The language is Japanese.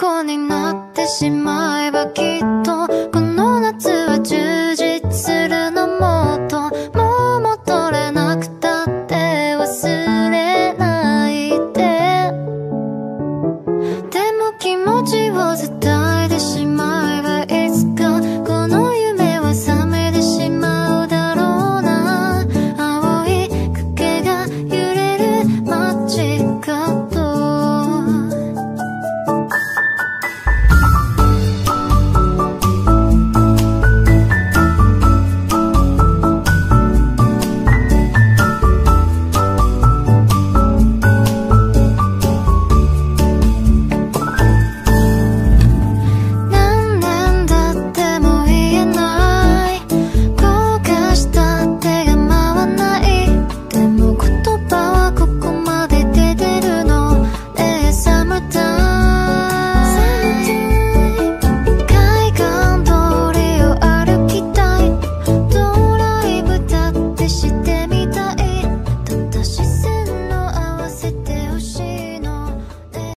虜になってしまえばきっとこの夏は充実するのもっともう戻れなくたって忘れないで。でも気持ちをずっと